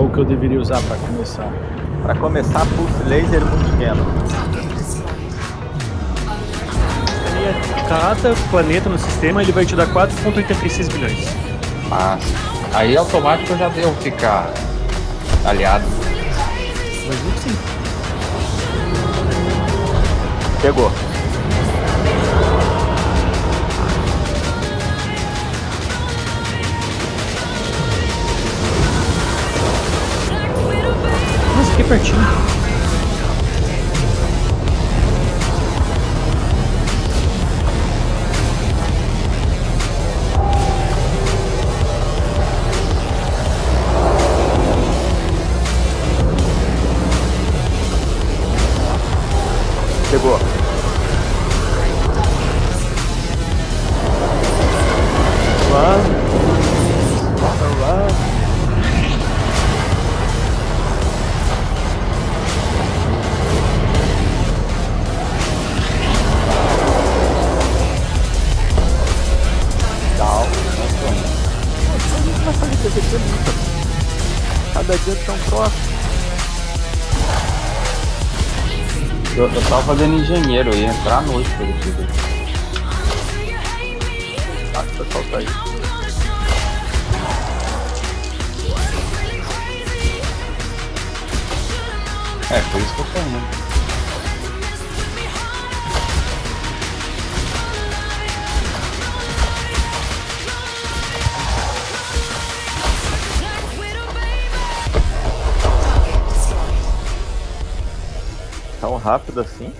Ou o que eu deveria usar pra começar? Pra começar, Pulse Laser. E a cada planeta no sistema ele vai te dar 4,86 bilhões. Mas aí automático eu já devo ficar aliado. Que sim. Pegou. Que pertinho. Pegou. Fazer PVP nunca. Cada dia tão próximo. Eu, eu tava fazendo engenheiro, ia entrar à noite pra decidir. Tá, o pessoal tá aí. É, por isso que eu tô indo. Tão rápido assim?